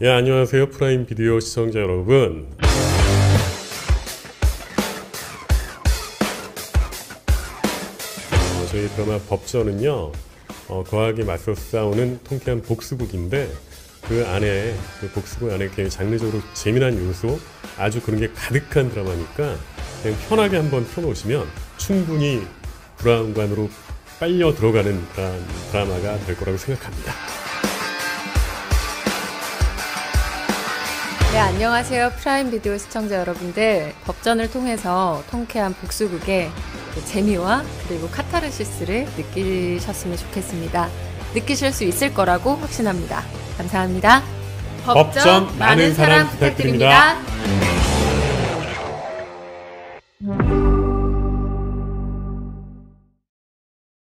예, 안녕하세요. Prime Video 시청자 여러분. 어, 저희 드라마 법전은요, 어, 거악에 맞서 싸우는 통쾌한 복수극인데, 그 안에, 그 복수극 안에 굉장히 장르적으로 재미난 요소, 아주 그런 게 가득한 드라마니까, 그냥 편하게 한번 켜놓으시면 충분히 브라운관으로 빨려 들어가는 드라, 드라마가 될 거라고 생각합니다. 네, 안녕하세요. Prime Video 시청자 여러분들. 법전을 통해서 통쾌한 복수극의 그 재미와 그리고 카타르시스를 느끼셨으면 좋겠습니다. 느끼실 수 있을 거라고 확신합니다. 감사합니다. 법전, 법전 많은 사랑 부탁드립니다. 부탁드립니다.